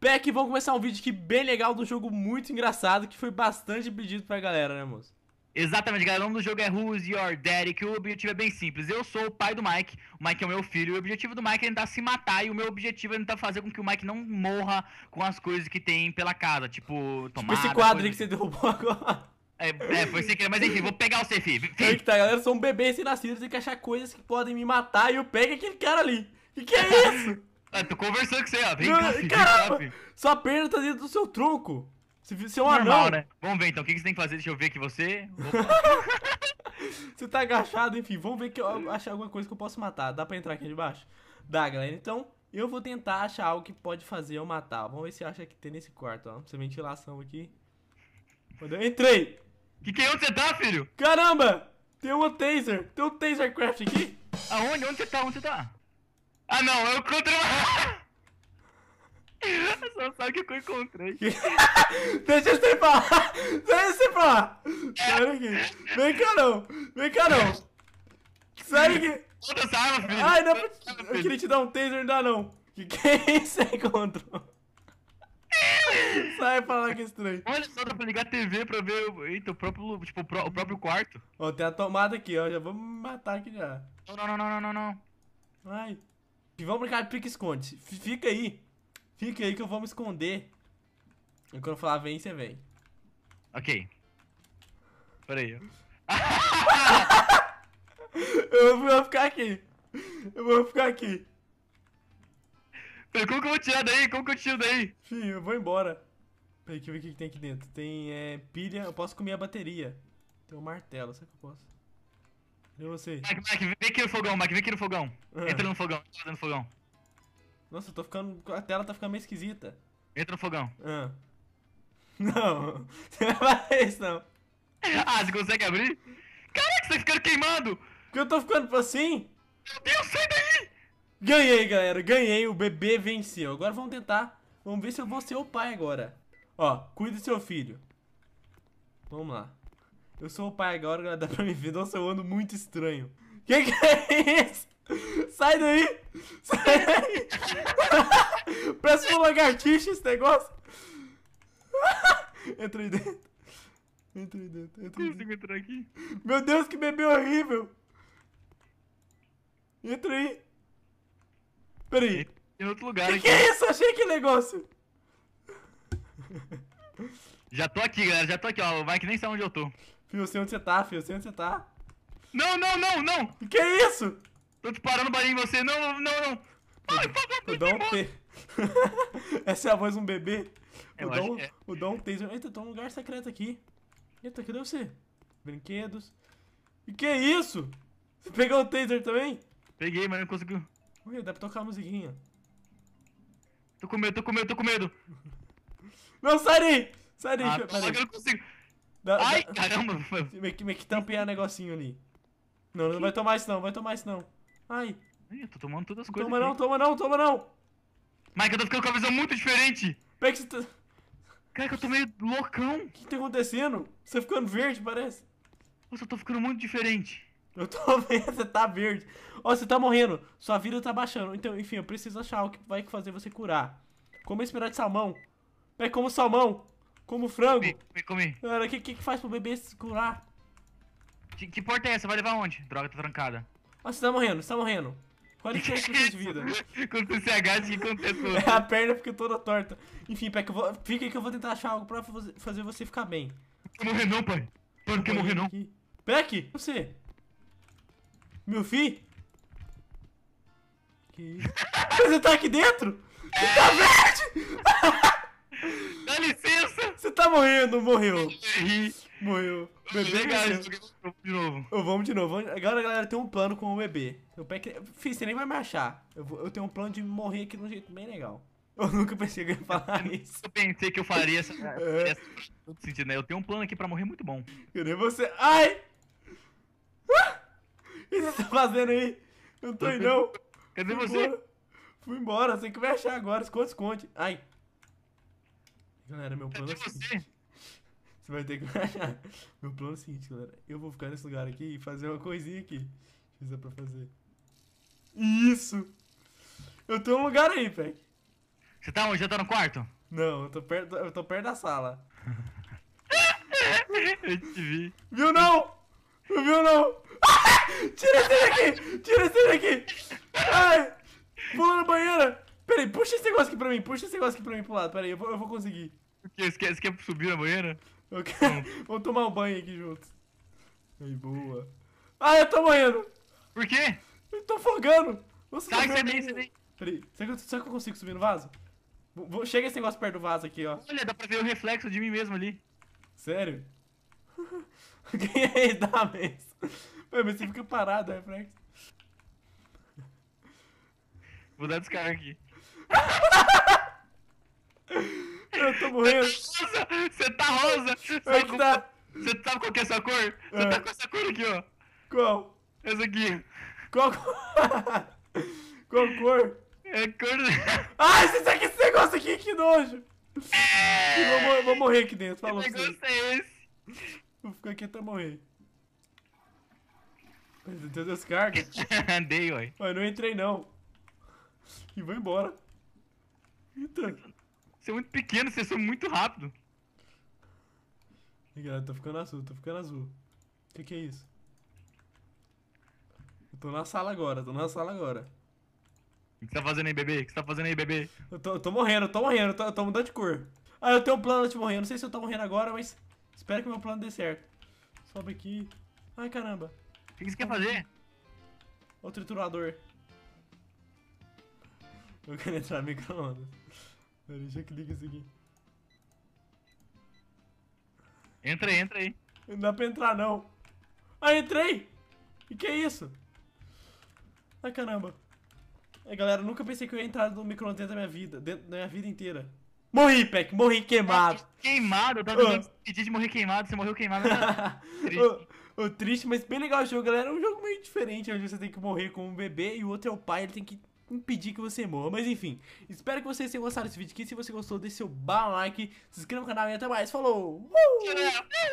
Peck, vamos começar um vídeo aqui bem legal do jogo muito engraçado que foi bastante pedido pra galera, né, moço? Exatamente, galera. O nome do jogo é Who's Your Daddy, que o objetivo é bem simples. Eu sou o pai do Mike, o Mike é o meu filho, e o objetivo do Mike é tentar se matar, e o meu objetivo é tentar fazer com que o Mike não morra com as coisas que tem pela casa, tipo tomada... Tipo esse quadro coisa- que você derrubou agora. É, é, foi sem querer, mas enfim, vou pegar você, filho. Aí que tá, galera, eu sou um bebê sem nascido, tem que achar coisas que podem me matar e eu pego aquele cara ali. Que que é isso? Ah, tô conversando com você, ó. Vem cá, filho. Vem cá, Caramba, sua perna tá dentro do seu tronco. Você, é um Normal, anão. né? Vamos ver então, o que que você tem que fazer? Deixa eu ver aqui você. Você tá agachado, enfim, vamos ver que eu achar alguma coisa que eu posso matar. Dá pra entrar aqui debaixo? Dá, galera. Então, eu vou tentar achar algo que pode fazer eu matar. Vamos ver se acha que tem nesse quarto, ó. Essa ventilação aqui. Entrei. Que que é onde você tá, filho? Caramba! Tem uma taser. Tem um taser craft aqui. Aonde? Onde você tá? Onde você tá? Ah não, eu encontrei uma. Só sabe o que eu encontrei. Deixa você falar! Deixa você falar! Sai daqui! Vem cá não! Vem cá não! Arma, filho. Ai, não! Arma, Eu queria te dar um taser, não dá não! Que que é isso você encontrou? Sai pra lá que é estranho! Olha só, dá pra ligar a TV pra ver o- eita, o próprio, tipo, o pró- o próprio quarto. Ó, tem a tomada aqui, ó. Já vou me matar aqui já. Não, não, não, não, não, não, não. E vamos brincar de pique-esconde. Fica aí. Fica aí que eu vou me esconder. E quando eu falar vem, você vem. Ok. Pera aí. ó. Eu vou ficar aqui. Eu vou ficar aqui. Pera, como que eu vou tirar daí? Como que eu tiro daí? Fim, eu vou embora. Peraí, deixa eu ver o que que tem aqui dentro. Tem é, pilha, eu posso comer a bateria. Tem um martelo, será que eu posso? Cadê você? Mike, Mike, vem aqui no fogão, Mike, vem aqui no fogão. Ah. Entra no fogão, entra no fogão. Nossa, eu tô ficando. A tela tá ficando meio esquisita. Entra no fogão. Ah. Não, você não vai fazer isso não. Ah, você consegue abrir? Caraca, você tá ficando queimando! Porque eu tô ficando assim. Meu Deus, sai daí! Ganhei, galera, ganhei. O bebê venceu. Agora vamos tentar. Vamos ver se eu vou ser o pai agora. Ó, cuide do seu filho. Vamos lá. Eu sou o pai agora, galera, dá pra me ver. Nossa, eu ando muito estranho. Que que é isso? Sai daí! Sai daí! Parece uma lagartixa esse negócio. Entra aí dentro. Entra aí dentro, entra aí dentro. Entrar aqui? Meu Deus, que bebê horrível! Entra aí. Peraí. Tem outro lugar Que aqui. que é isso? Achei que negócio. Já tô aqui, galera, já tô aqui, ó. O Mike nem sabe onde eu tô. Fio, eu sei onde você tá, fio, eu sei onde você tá. Não, não, não, não! Que que é isso? Tô disparando balinha em você. Não, não, não! Ai, O Dom me T. Essa é a voz de um bebê. Eu o Dom, que é. o Dom. Eita, tem um lugar secreto aqui. Eita, cadê você? Brinquedos. E que é isso? Você pegou o taser também? Peguei, mas não conseguiu. Ui, dá pra tocar a musiquinha. Tô com medo, tô com medo, tô com medo. Não, sai daí! Sai daí, Ah, peraí. eu não consigo. Dá- Ai, caramba. Meio que, meio que tampei a negocinho ali. Não, não vai tomar isso não, vai tomar isso não. Ai, Ih, eu tô tomando todas as coisas toma não, aqui. toma não, toma não. Mike, eu tô ficando com a visão muito diferente. Pega que você tá... O Cara, que eu tô meio loucão. que tá acontecendo? Você tá ficando verde, parece. Nossa, eu tô ficando muito diferente. Eu tô vendo, você tá verde. Ó, você tá morrendo. Sua vida tá baixando. Então, enfim, eu preciso achar algo que vai fazer você curar. Como esse pedaço de salmão. Pega como salmão. Como frango. Comi, comi. Cara, o que, que faz pro bebê se curar? Que, que porta é essa? Vai levar onde? Droga, tá trancada. Ó, você tá morrendo, você tá morrendo. 46% de vida. Quando você se agacha, o que acontece? com É, a perna fica toda torta. Enfim, Peca, eu vou... fica aí que eu vou tentar achar algo pra fazer- você ficar bem. Morrer não, pai. Pai, não quer morrer não. Aqui. Peck, você. Meu filho. Que isso? Você tá aqui dentro? Você tá verde? Dá licença. Você tá morrendo, morreu. Morreu. Bebê venceu. de novo. Vamos de novo. vamos- Agora, galera, tem um plano com o bebê. O Peck... Fih, você nem vai me achar. Eu, vou- eu tenho um plano de morrer aqui de um jeito bem legal. Eu nunca pensei que eu ia falar isso. Eu pensei que eu faria essa... É. essa... Sentido, né? Eu tenho um plano aqui pra morrer muito bom. Cadê você? Ai! Ah! O que você tá fazendo aí? Eu não tô aí, não. Cadê Fui você? embora. Fui embora, você que vai achar agora. Esconde, esconde. Ai. Galera, meu plano é o seguinte. você? Você vai ter que. Meu plano é o seguinte, galera. Eu vou ficar nesse lugar aqui e fazer uma coisinha aqui. Fiz pra fazer. Isso! Eu tenho um lugar aí, Peck. Você tá onde? Já tá no quarto? Não, eu tô perto, eu tô perto da sala. Eu te vi. Viu não? Não viu não? Ah! Tira esse daqui! Tira esse daqui! Ai! Pula na banheira! Pera aí, puxa esse negócio aqui pra mim, puxa esse negócio aqui pra mim pro lado. Pera aí, eu vou, eu vou conseguir. O quê? Você quer, você quer subir na banheira? Eu quero... Vamos tomar um banho aqui juntos. Aí, boa. Ah, eu tô morrendo! Por quê? Eu tô afogando! Você Sai, sai daí, sai daí. Peraí, será que, eu, será que eu consigo subir no vaso? Vou- chega esse negócio perto do vaso aqui, ó. Olha, dá pra ver o reflexo de mim mesmo ali. Sério? Quem é esse da mesa? Ué, mas você fica parado, é reflexo. Vou dar descarga aqui. Eu tô morrendo. Rosa! Você tá rosa! Sabe, que qual- tá. você sabe qual que é essa cor? Você É. tá com essa cor aqui, ó. Qual? Essa aqui. Qual? Qual cor? É cor. Esse, aqui, esse negócio aqui, que nojo! Eu vou, vou morrer aqui dentro, Que falou pra negócio vocês. é esse? Vou ficar aqui até morrer. Deus, descarga. Andei, ué. Mas não entrei não. E vou embora. Eita. Você é muito pequeno, você é muito rápido. Galera, tô ficando azul, tô ficando azul. O que que é isso? Eu tô na sala agora, tô na sala agora. O que você tá fazendo aí, bebê? O que você tá fazendo aí, bebê? Eu tô, eu tô morrendo, eu tô morrendo, eu tô, eu tô mudando de cor. Ah, eu tenho um plano de morrer, eu não sei se eu tô morrendo agora, mas espero que meu plano dê certo. Sobe aqui. Ai, caramba. O que você quer fazer? O triturador. Eu quero entrar no micro-ondas. Pera, Deixa eu clicar isso aqui. Entra aí, entra aí. Não dá pra entrar, não. Ah, entrei! E que é isso? Ai, caramba. Ai, galera, eu nunca pensei que eu ia entrar no micro-ondas dentro da minha vida. Dentro da minha vida inteira. Morri, Peck. Morri queimado. Queimado, eu tava Ah. tentando pedir de morrer queimado, você morreu queimado. né? Triste. Ô, triste, mas bem legal o jogo, galera. É um jogo meio diferente, onde você tem que morrer com um bebê e o outro é o pai, ele tem que impedir que você morra. Mas enfim, espero que vocês tenham gostado desse vídeo aqui. Se você gostou, deixe seu bala like, se inscreva no canal e até mais. Falou! Uh!